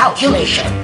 calculation.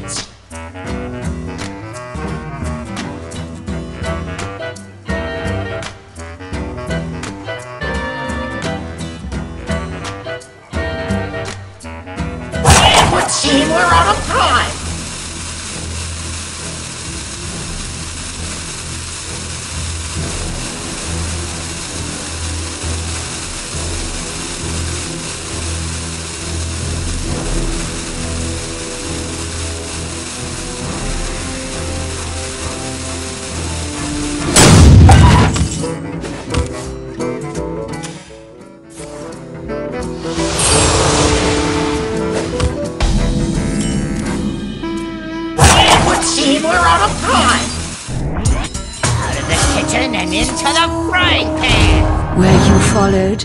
to the frying pan! Were you followed?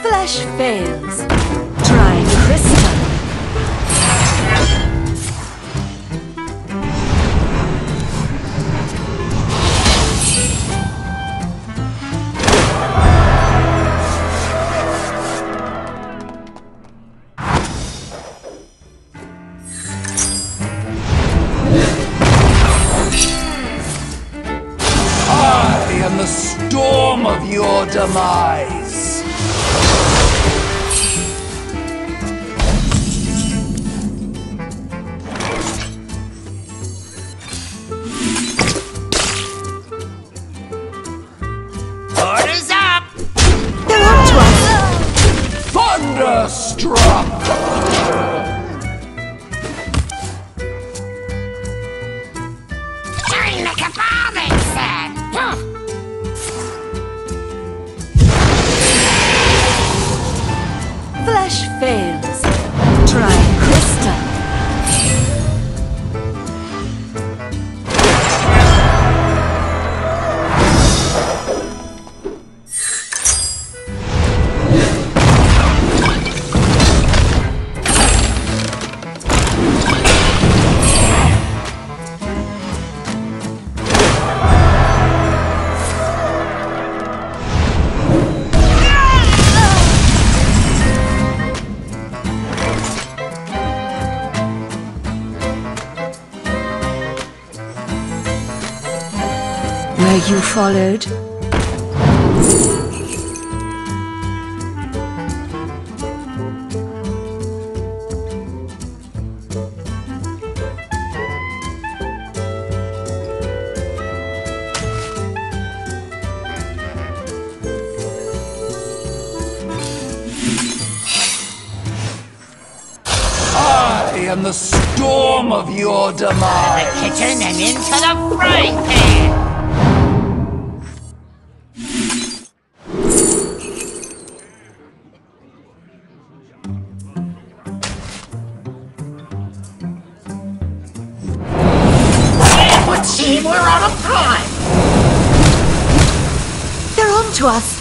Flash fails. struck! you followed. the storm of your demise. Out of the kitchen and into the frying pan! us.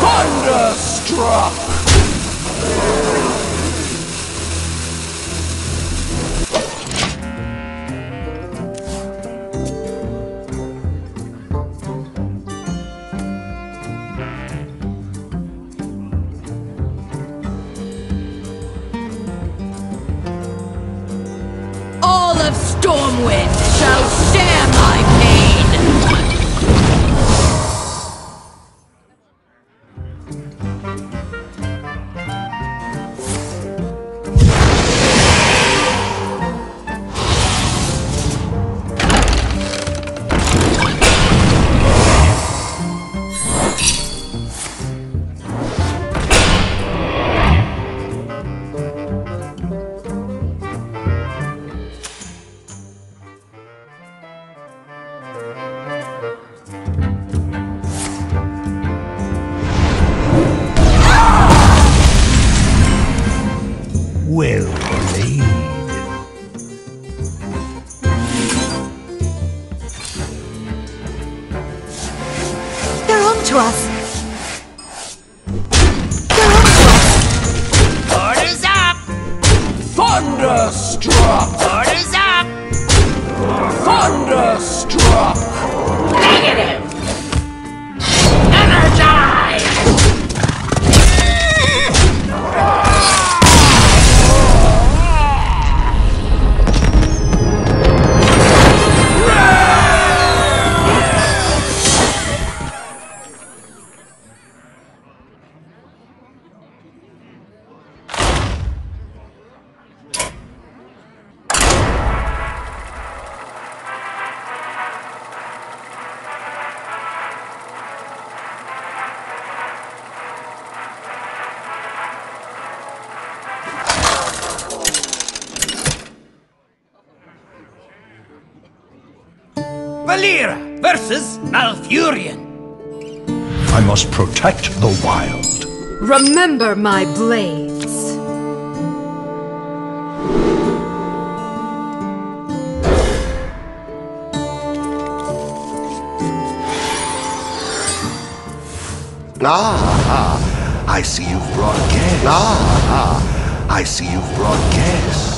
Thunderstruck! Versus Malfurion. I must protect the wild. Remember my blades. Ah, I see you've brought guests. Ah, I see you've brought guests.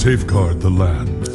Safeguard the land.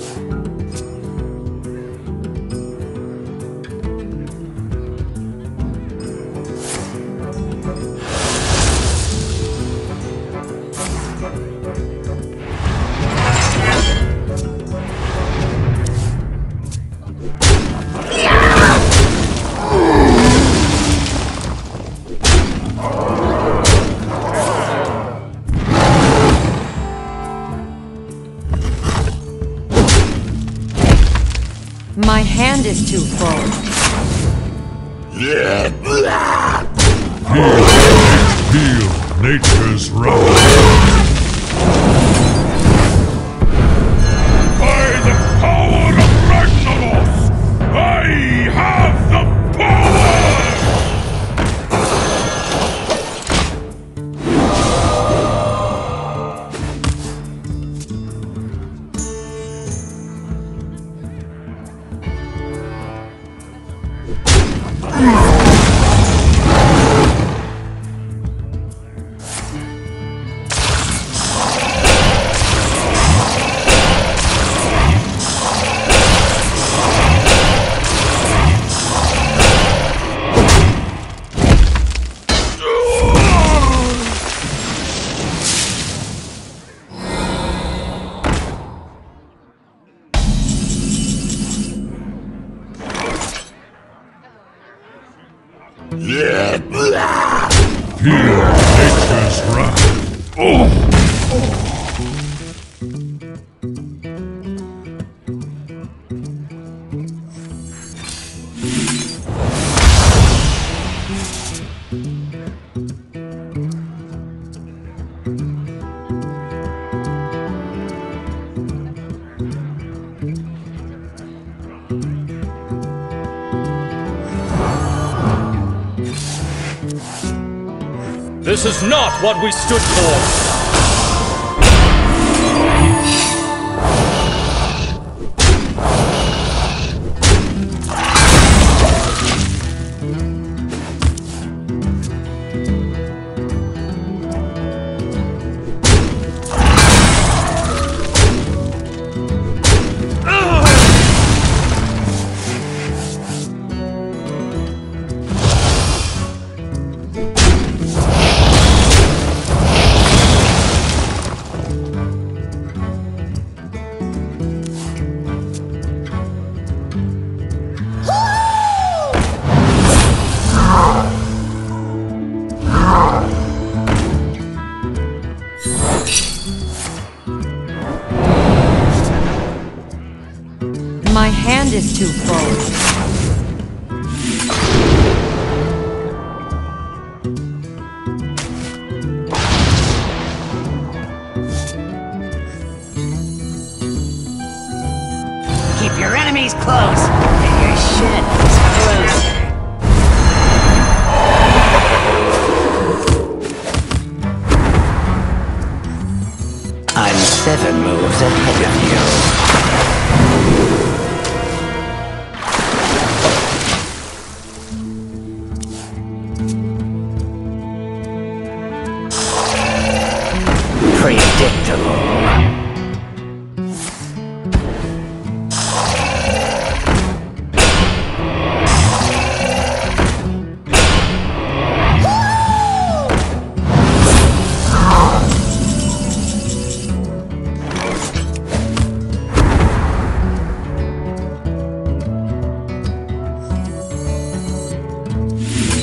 Nature's wrath. This is not what we stood for! Too full. Keep your enemies close, and your shit is close. I'm seven moves ahead of you.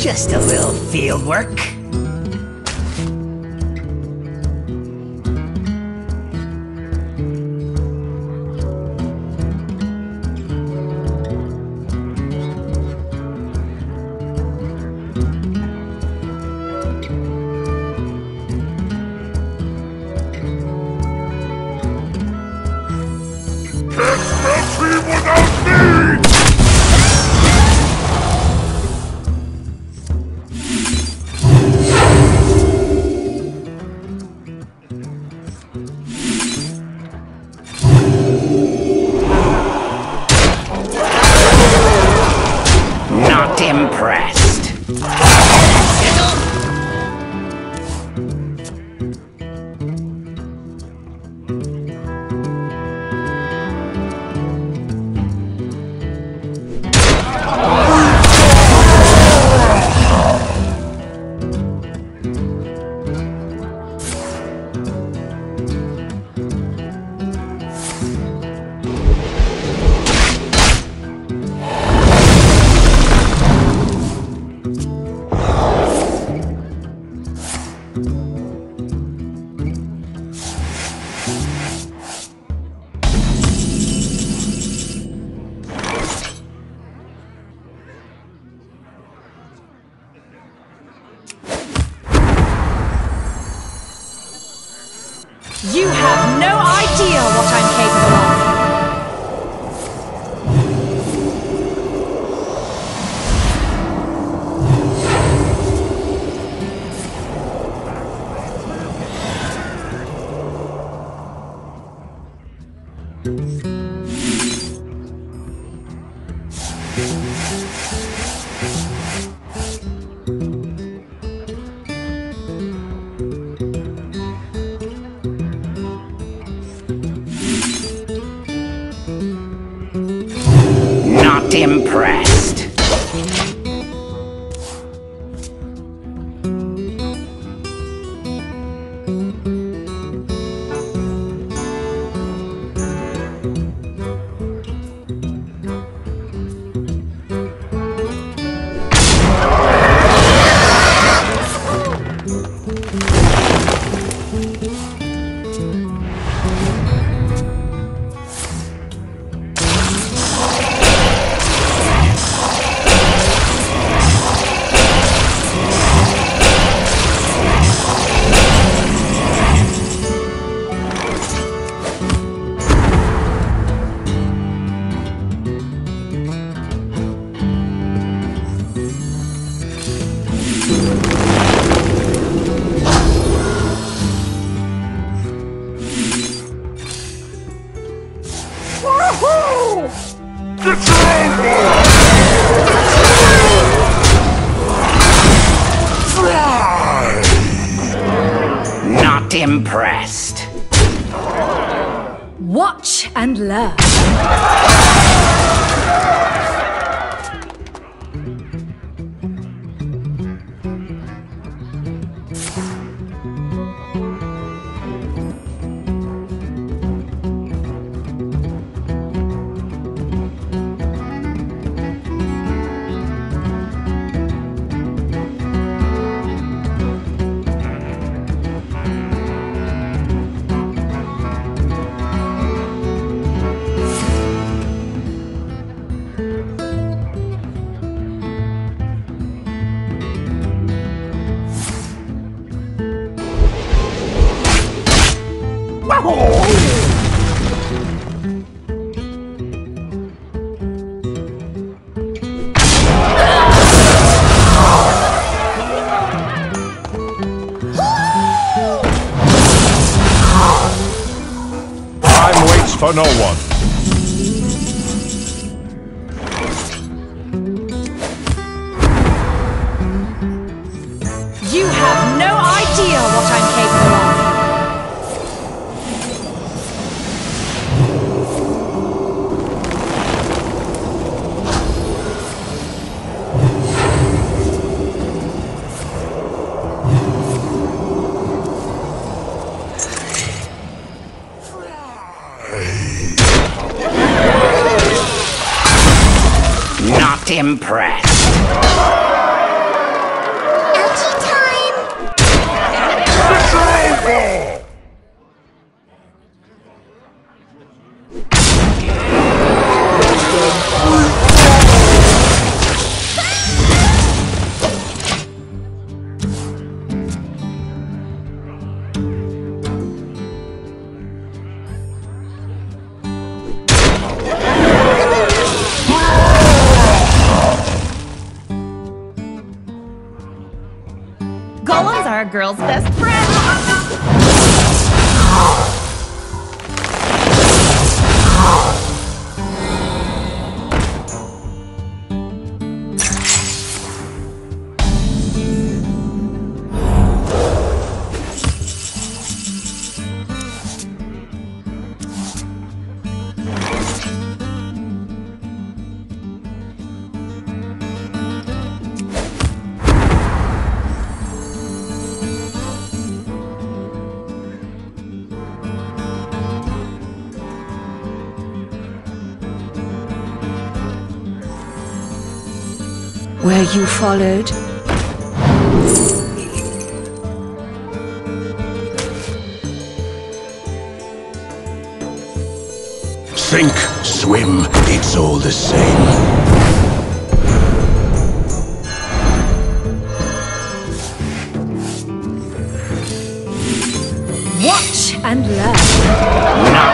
Just a little field work. Not impressed. Impressed. Not impressed. Oh! you followed. Sink, swim, it's all the same. Watch and learn.